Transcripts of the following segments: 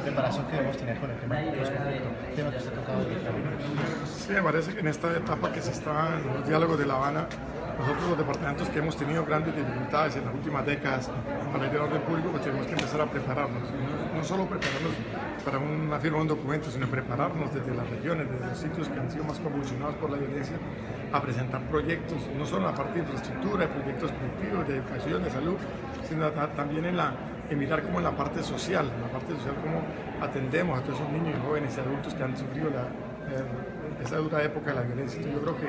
plazo que debemos tener con el tema de los conflictos, tema que usted ha tocado. Sí, me parece que en esta etapa que se está en los diálogos de La Habana, nosotros los departamentos que hemos tenido grandes dificultades en las últimas décadas para el orden público, pues tenemos que empezar a prepararnos. No, no solo prepararnos para una firma de un documento, sino prepararnos desde las regiones, desde los sitios que han sido más convulsionados por la violencia, a presentar proyectos, no solo en la parte de infraestructura, de proyectos productivos, de educación, de salud, sino también en la en mirar como en la parte social, en la parte social cómo atendemos a todos esos niños y jóvenes y adultos que han sufrido la, eh, esa dura época de la violencia. yo creo que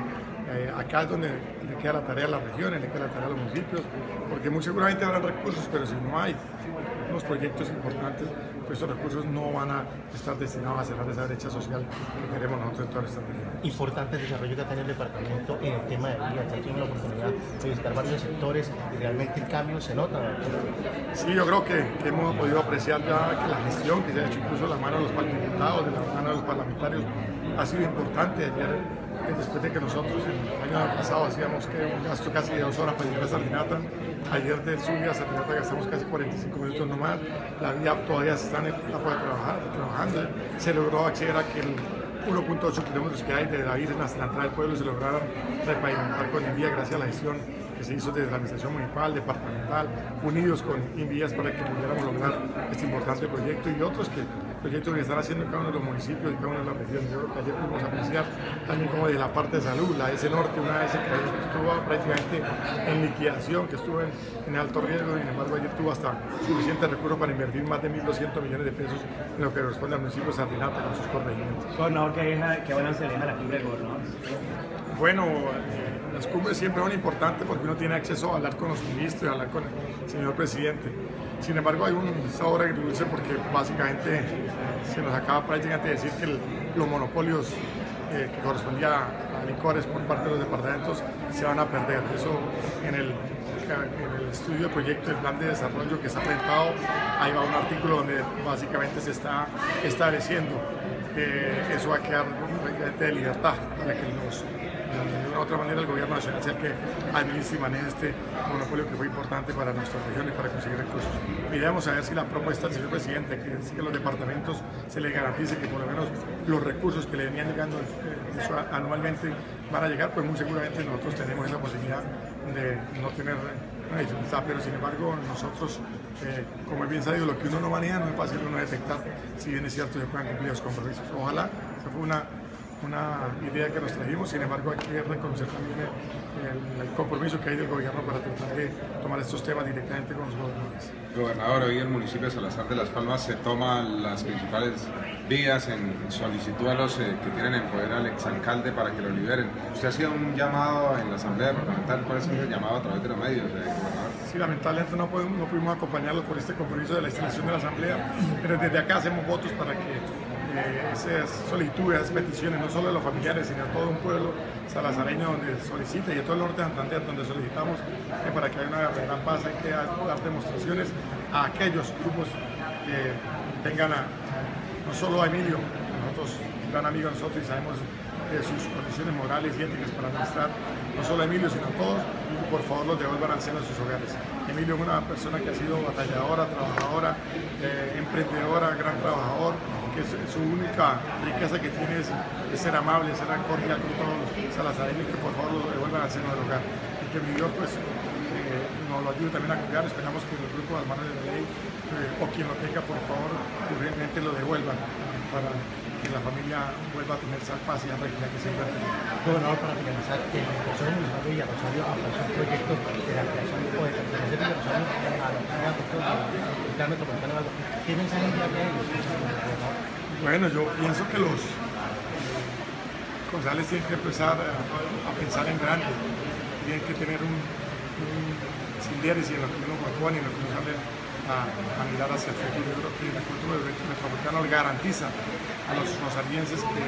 eh, acá es donde le queda la tarea a las regiones, le queda la tarea a los municipios, porque muy seguramente habrá recursos, pero si no hay unos proyectos importantes, pues esos recursos no van a estar destinados a cerrar esa brecha social que queremos nosotros en todas estas regiones. Importante el desarrollo que ha tenido el departamento en el tema de vías. Ya tuvimos la oportunidad de visitar varios sectores y realmente el cambio se nota. Sí, yo creo que, que hemos podido apreciar ya que la gestión que se ha hecho incluso de la mano de los diputados, de la mano de los parlamentarios, ha sido importante. Ayer después de que nosotros. El año pasado hacíamos que un gasto casi dos horas para llegar a Salinata, ayer del Zulia a Salinata gastamos casi 45 minutos nomás, la vía todavía se está en etapa de trabajar, trabajando, se logró acceder a que el 1.8 kilómetros que hay de la isla hasta la entrada del pueblo se lograron repavimentar con el vía gracias a la gestión que se hizo desde la administración municipal, departamental, unidos con Invías para que pudiéramos lograr este importante proyecto y otros que proyectos que están haciendo en cada uno de los municipios y cada una de las regiones. Yo creo que ayer pudimos apreciar también como de la parte de salud, la S Norte, una S que estuvo prácticamente en liquidación, que estuvo en, alto riesgo, y sin embargo ayer tuvo hasta suficiente recursos para invertir más de 1.200 millones de pesos en lo que corresponde al municipio de Sardinata con sus corregimientos. Gobernador, ¿qué, balance le deja la cumbre del gobernador? Bueno, eh, las cumbres siempre son importantes porque uno tiene acceso a hablar con los ministros y hablar con el señor presidente. Sin embargo, hay un sabor agridulce porque básicamente eh, se nos acaba prácticamente de decir que los monopolios eh, que correspondían a licores por parte de los departamentos se van a perder. Eso en el, en el estudio de proyecto del plan de desarrollo que está presentado, ahí va un artículo donde básicamente se está estableciendo que eso va a quedar de libertad para que los de otra manera el gobierno nacional sea el que administre y maneje este monopolio que fue importante para nuestras regiones para conseguir recursos. Miremos a ver si la propuesta del señor presidente, que es que los departamentos se les garantice que por lo menos los recursos que le venían llegando eh, anualmente van a llegar, pues muy seguramente nosotros tenemos esa posibilidad de no tener una dificultad, pero sin embargo nosotros, eh, como bien sabido, lo que uno no maneja no es fácil uno detectar si bien es cierto se puedan cumplir los compromisos. Ojalá, se fue una una idea que nos trajimos, sin embargo hay que reconocer también el, compromiso que hay del gobierno para tratar de tomar estos temas directamente con los gobernadores. Gobernador, hoy el municipio de Salazar de las Palmas se toma las principales vías en solicitud a los eh, que tienen en poder al exalcalde para que lo liberen. Usted hacía un llamado en la Asamblea Departamental, ¿cuál es el llamado a través de los medios, eh, Sí, lamentablemente no, podemos, no pudimos acompañarlos por este compromiso de la instalación de la Asamblea, pero desde acá hacemos votos para que esas solicitudes, esas peticiones, no solo de los familiares, sino de todo un pueblo salazareño donde solicita y de todo el norte de Santander donde solicitamos que para que haya una gran paz hay que dar demostraciones a aquellos grupos que tengan a, no solo a Emilio, nosotros, gran amigo de nosotros y sabemos de sus condiciones morales y éticas para administrar no solo a Emilio, sino a todos, por favor los devuelvan al seno de sus hogares. Emilio es una persona que ha sido batalladora, trabajadora, eh, emprendedora, gran trabajador, que su única riqueza que tiene es, ser amable, ser cordial con todos los salazareños, que por favor lo devuelvan al seno del hogar. Y que mi Dios pues eh, nos lo ayude también a cuidar, esperamos que el grupo de hermanos de la ley eh, o quien lo tenga por favor urgentemente lo devuelvan para que la familia vuelva a tener esa paz y tranquilidad que siempre ha tenido. Gobernador, para finalizar, el Consejo Municipal de Villarosario avanzó un proyecto de la creación o de pertenecer de Villarosario a la del plan metropolitano de ¿Qué mensaje enviarle a ellos? Bueno, yo pienso que los concejales tienen que empezar a, pensar en grande, tienen que tener un, un sin y en lo que uno propone, en lo que uno sale a, a, mirar hacia el futuro. Yo creo que la cultura metropolitana garantiza a los rosarienses que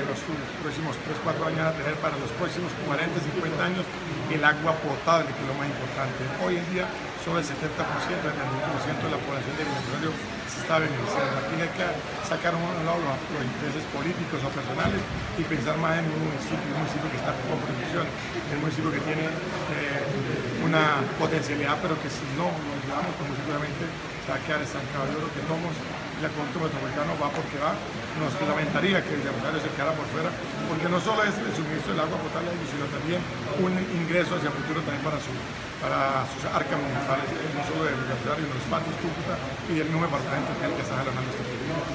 en los próximos 3, 4 años van a tener para los próximos 40, 50 años el agua potable, que es lo más importante. Hoy en día sobre el 70%, el 71% de la población del Venezuela se está. Aquí hay que sacar un lado los, intereses políticos o personales y pensar más en un municipio, un municipio que está con producción, un municipio que tiene eh, una potencialidad, pero que si no lo ayudamos, como seguramente se va a quedar estancado. Yo creo que somos el acueducto metropolitano va porque va. Nos lamentaría que el Rosario se quedara por fuera, porque no solo es el suministro del agua potable, sino también un ingreso hacia el futuro también para, su, para sus arcas municipales, no solo del Rosario, sino los patios, Cúcuta y del mismo departamento que está jalando este proyecto.